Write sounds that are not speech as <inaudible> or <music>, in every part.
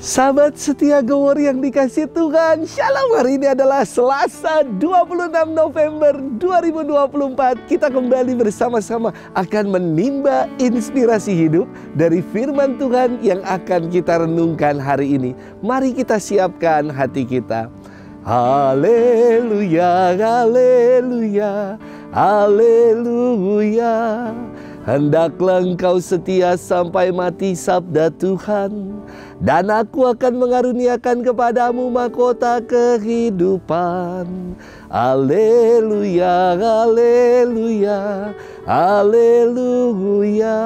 Sahabat setia gawar yang dikasih Tuhan Shalom. Hari ini adalah Selasa 26 November 2024 Kita kembali bersama-sama akan menimba inspirasi hidup Dari firman Tuhan yang akan kita renungkan hari ini. Mari kita siapkan hati kita. Haleluya, haleluya, haleluya Hendaklah engkau setia sampai mati sabda Tuhan Dan aku akan mengaruniakan kepadamu mahkota kehidupan. Haleluya, haleluya, haleluya.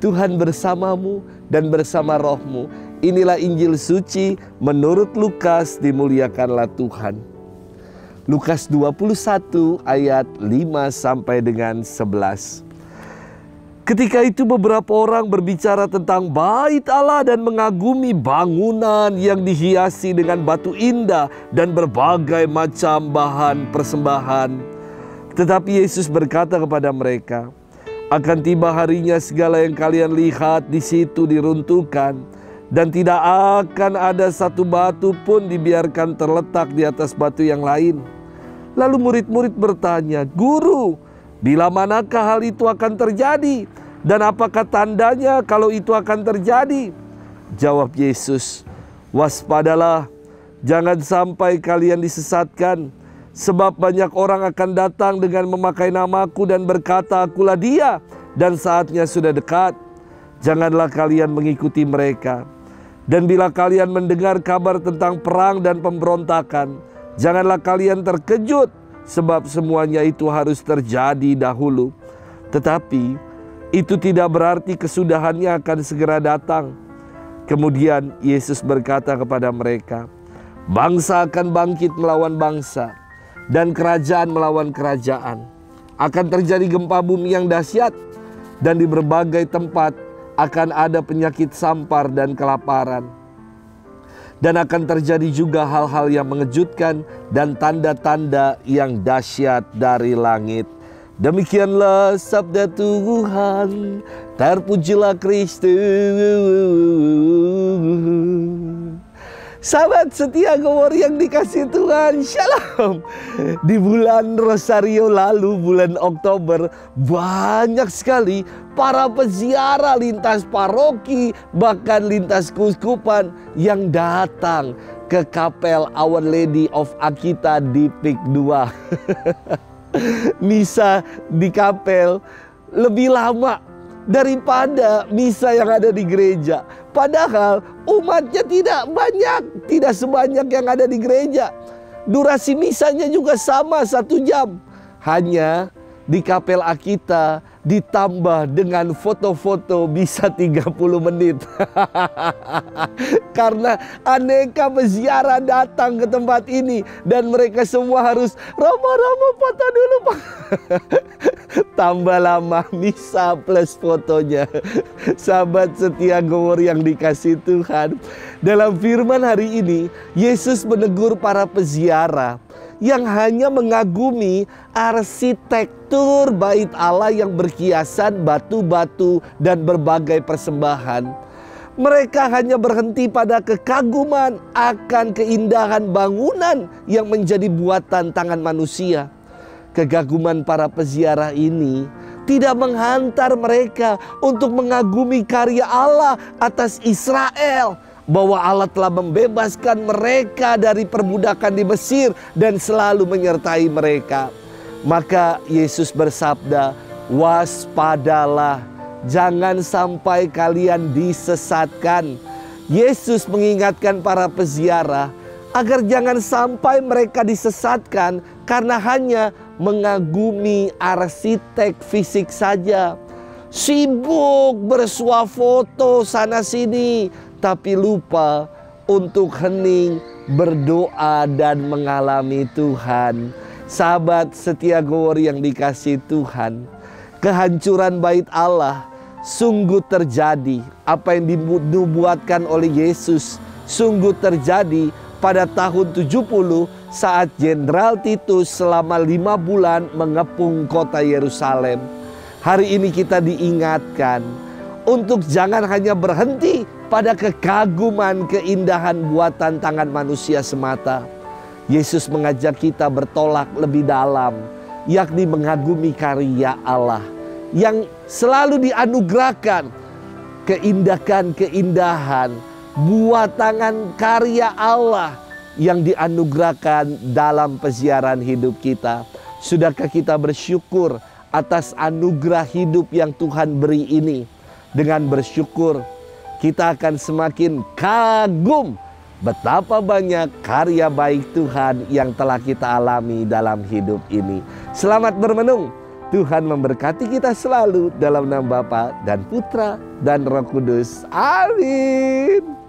Tuhan bersamamu dan bersama rohmu. Inilah Injil suci menurut Lukas dimuliakanlah Tuhan. Lukas 21 ayat 5 sampai dengan 11 Ketika itu beberapa orang berbicara tentang bait Allah dan mengagumi bangunan yang dihiasi dengan batu indah dan berbagai macam bahan persembahan. Tetapi Yesus berkata kepada mereka, akan tiba harinya segala yang kalian lihat di situ diruntuhkan dan tidak akan ada satu batu pun dibiarkan terletak di atas batu yang lain. Lalu murid-murid bertanya, "Guru, Bila manakah hal itu akan terjadi? Dan apakah tandanya kalau itu akan terjadi? Jawab Yesus, waspadalah, jangan sampai kalian disesatkan. Sebab banyak orang akan datang dengan memakai namaku dan berkata, akulah dia. Dan saatnya sudah dekat. Janganlah kalian mengikuti mereka. Dan bila kalian mendengar kabar tentang perang dan pemberontakan, janganlah kalian terkejut sebab semuanya itu harus terjadi dahulu. Tetapi itu tidak berarti kesudahannya akan segera datang. Kemudian Yesus berkata kepada mereka, "Bangsa akan bangkit melawan bangsa, dan kerajaan melawan kerajaan. Akan terjadi gempa bumi yang dahsyat, dan di berbagai tempat akan ada penyakit sampar dan kelaparan." Dan akan terjadi juga hal-hal yang mengejutkan dan tanda-tanda yang dahsyat dari langit. Demikianlah sabda Tuhan, terpujilah Kristus. Sahabat setia gowor yang dikasih Tuhan, Shalom. Di bulan Rosario lalu, bulan Oktober, banyak sekali para peziarah lintas paroki, bahkan lintas kuskupan yang datang ke kapel Our Lady of Akita di Pik 2. <laughs> misa di kapel lebih lama daripada misa yang ada di gereja. Padahal umatnya tidak banyak, tidak sebanyak yang ada di gereja. Durasi misanya juga sama satu jam. Hanya di kapel Akita ditambah dengan foto-foto bisa 30 menit. <laughs> Karena aneka peziarah datang ke tempat ini dan mereka semua harus Romo-romo foto dulu Pak. <laughs> Tambah lama misa plus fotonya. <laughs> Sahabat setia gowor yang dikasih Tuhan. Dalam firman hari ini, Yesus menegur para peziarah yang hanya mengagumi arsitektur bait Allah yang berhiasan batu-batu dan berbagai persembahan. Mereka hanya berhenti pada kekaguman akan keindahan bangunan yang menjadi buatan tangan manusia. Kegaguman para peziarah ini tidak menghantar mereka untuk mengagumi karya Allah atas Israel, bahwa Allah telah membebaskan mereka dari perbudakan di Mesir dan selalu menyertai mereka. Maka Yesus bersabda, "Waspadalah, jangan sampai kalian disesatkan." Yesus mengingatkan para peziarah agar jangan sampai mereka disesatkan karena hanya mengagumi arsitek fisik saja. Sibuk bersuah foto sana sini, tapi lupa untuk hening berdoa dan mengalami Tuhan. Sahabat setia gowor yang dikasih Tuhan, kehancuran bait Allah sungguh terjadi. Apa yang dinubuatkan oleh Yesus sungguh terjadi pada tahun 70 saat Jenderal Titus selama lima bulan mengepung kota Yerusalem. Hari ini kita diingatkan untuk jangan hanya berhenti pada kekaguman keindahan buatan tangan manusia semata. Yesus mengajak kita bertolak lebih dalam, yakni mengagumi karya Allah yang selalu dianugerahkan keindahan-keindahan buat tangan karya Allah yang dianugerahkan dalam peziaran hidup kita. Sudahkah kita bersyukur atas anugerah hidup yang Tuhan beri ini? Dengan bersyukur, kita akan semakin kagum betapa banyak karya baik Tuhan yang telah kita alami dalam hidup ini. Selamat bermenung. Tuhan memberkati kita selalu dalam nama Bapa dan Putra dan Roh Kudus. Amin.